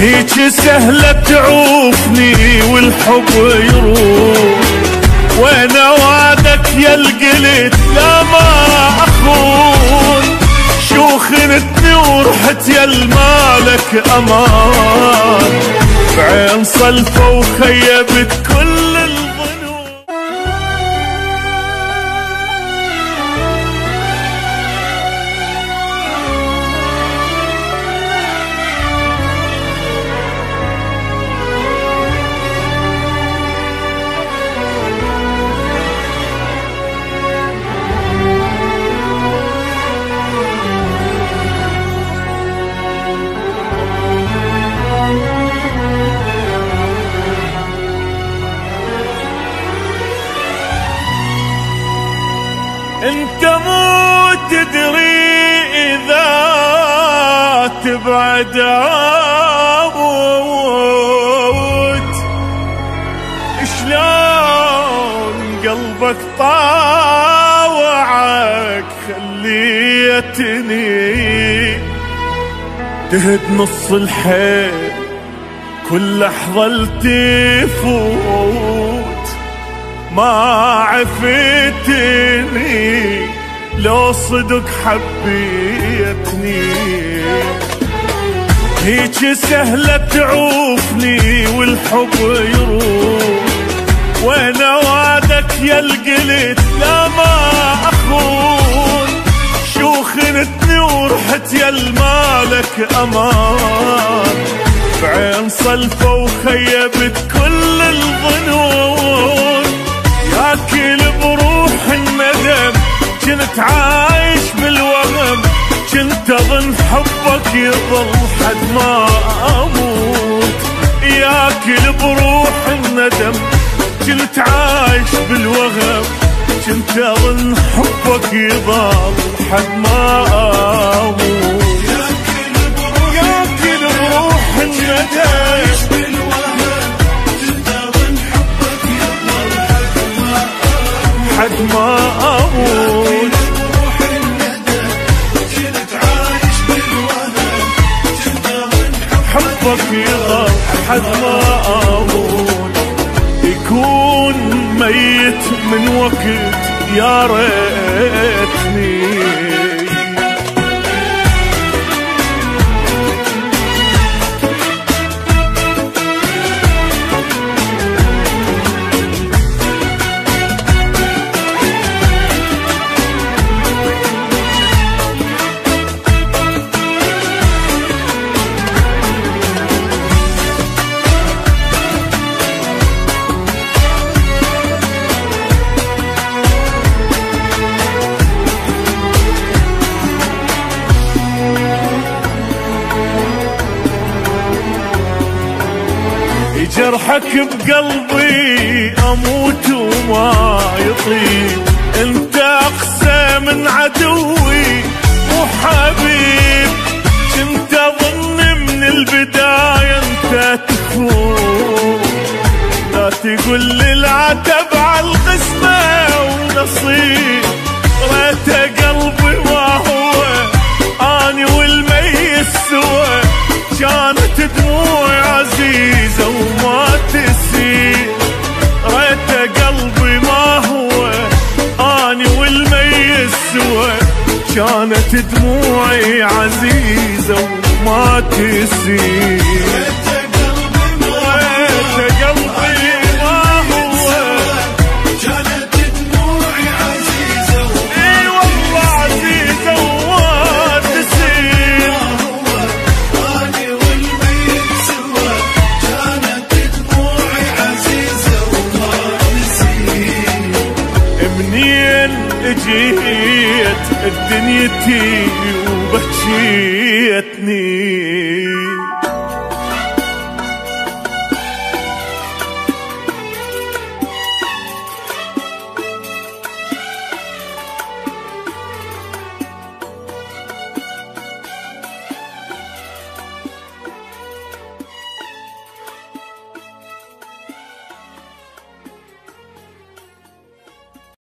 هيك سهلة تعوفني والحب يروح. وين وعدك يا القلت لا ما أخون. شو خنتني ورحت يا المالك أمان. بعين صلفة وخيبت كل أموت شلون قلبك طاوعك خليتني؟ تهد نص الحيل كل لحظة تفوت ما عفتني لو صدق حبيتني. هيك سهلة تعوفني والحب يروح. وين وعدك يا القلت لا ما أخون. شو خنتني ورحت يا المالك أمان. بعين صلفة وخيبت كل الظنون. ياكل بروح الندم كنت عايش بالوهم. كنت أظن حبك يظل حد ما أموت. ياكل بروح الندم. كنت عايش بالوهم كنت أظن حبك يظل حد ما أموت. حبك يظل حد ما أموت يكون ميت من وقت يا ريتني. جرحك بقلبي أموت وما يطيب كانت دموعي عزيزة وما تسيل منين اجيت بدنيتي وبكيتني.